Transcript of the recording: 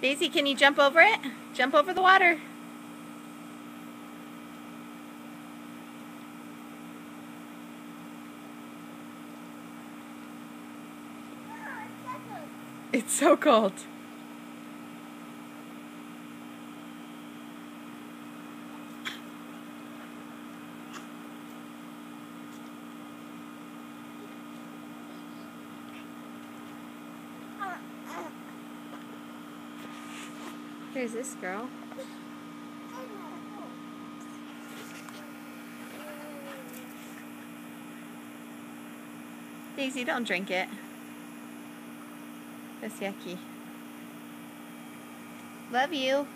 Daisy, can you jump over it? Jump over the water. It's so cold. Here's this girl. Daisy, don't drink it. That's yucky. Love you.